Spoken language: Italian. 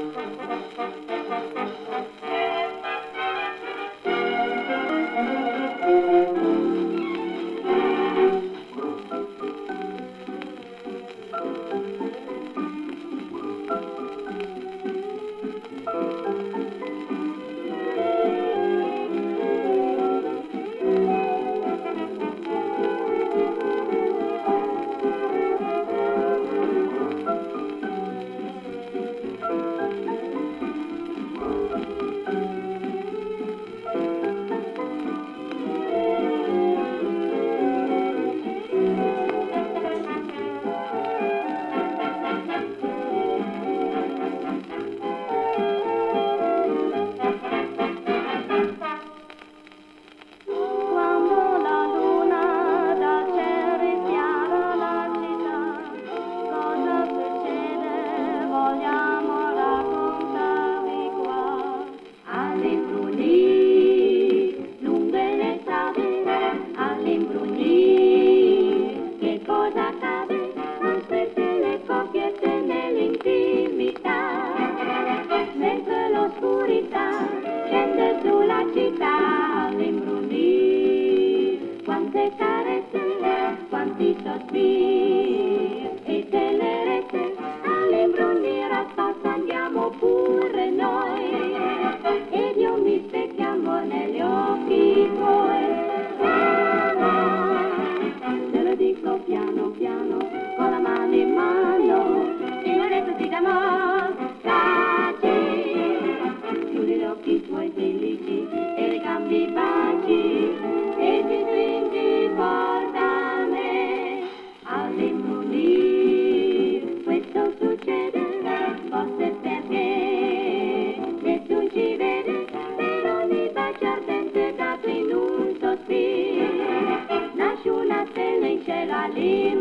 Thank you. quante carezze, quanti sospiri e tenerezze, all'imbrunire passandiamo pure noi, e io mi specchiamo negli occhi tuoi. Te lo dico piano piano, con la mano in mano, signoretta ti d'amore. in